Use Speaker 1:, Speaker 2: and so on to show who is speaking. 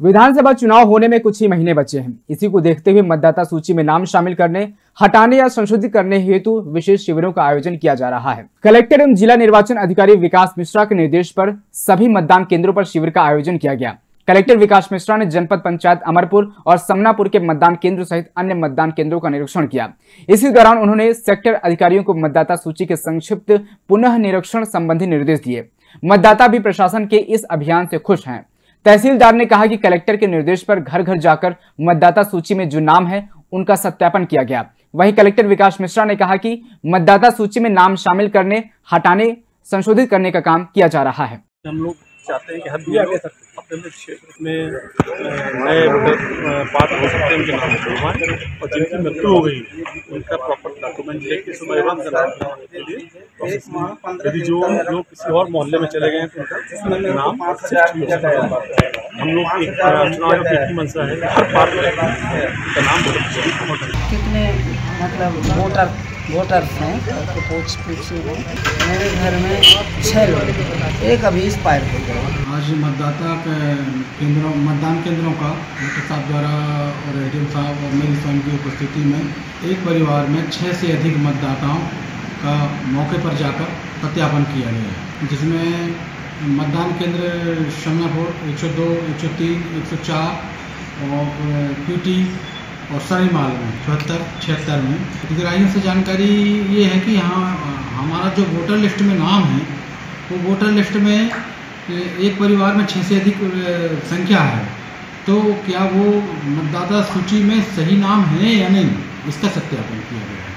Speaker 1: विधानसभा चुनाव होने में कुछ ही महीने बचे हैं। इसी को देखते हुए मतदाता सूची में नाम शामिल करने, हटाने या संशोधित करने हेतु विशेष शिविरों का आयोजन किया जा रहा है। कलेक्टर एवं जिला निर्वाचन अधिकारी विकास मिश्रा के निर्देश पर सभी मतदान केंद्रों पर शिविर का आयोजन किया गया। कलेक्टर विकास मिश्रा ने जनपद पंचायत अमरपुर और समनापुर के मतदान केंद्र सहित अन्य मतदान केंद्रों का निरीक्षण किया। इसी दौरान उन्होंने सेक्टर अधिकारियों को मतदाता सूची के संक्षिप्त पुनः निरीक्षण संबंधी निर्देश दिए। मतदाता भी प्रशासन के इस अभियान से खुश हैं। तहसीलदार ने कहा कि कलेक्टर के निर्देश पर घर घर जाकर मतदाता सूची में जो नाम है, उनका सत्यापन किया गया। वहीं कलेक्टर विकास मिश्रा ने कहा कि मतदाता सूची में नाम शामिल करने, हटाने, संशोधित करने का काम किया जा रहा है।
Speaker 2: हम लोग चाहते हैं कि हर अपने अपने क्षेत्र में नए पात्र हो सकते हैं, उनके नाम जुड़वाएँ और जिनकी मृत्यु हो गई, उनका प्रॉपर डॉक्यूमेंट लेके सुबह के लिए यदि जो लोग किसी और मोहल्ले में चले गए हैं तो उनका नाम हम लोग एक चुनाव की मंशा है हर पार्टी का नाम
Speaker 3: कितने मतलब वोटर वोटर्स हैं? तो पूछ पूछे मेरे घर में छः लोग एक अभी एक्सपायर हो गए
Speaker 4: आज मतदाता केंद्रों मतदान केंद्रों का डॉक्टर साहब द्वारा और एडीएम साहब और मेरी स्वयं की उपस्थिति में एक परिवार में छः से अधिक मतदाताओं का मौके पर जाकर सत्यापन किया गया है। जिसमें मतदान केंद्र शमनापुर एक सौ दो, एक सौ तीन, एक सौ चार और पीटी और सनी माल में, चौहत्तर, छिहत्तर में। हितग्राहियों से जानकारी ये है कि यहाँ, हमारा जो वोटर लिस्ट में नाम है, वो वोटर लिस्ट में एक परिवार में छः से अधिक संख्या है। तो क्या वो मतदाता सूची में सही नाम है या नहीं, इसका सत्यापन किया गया है।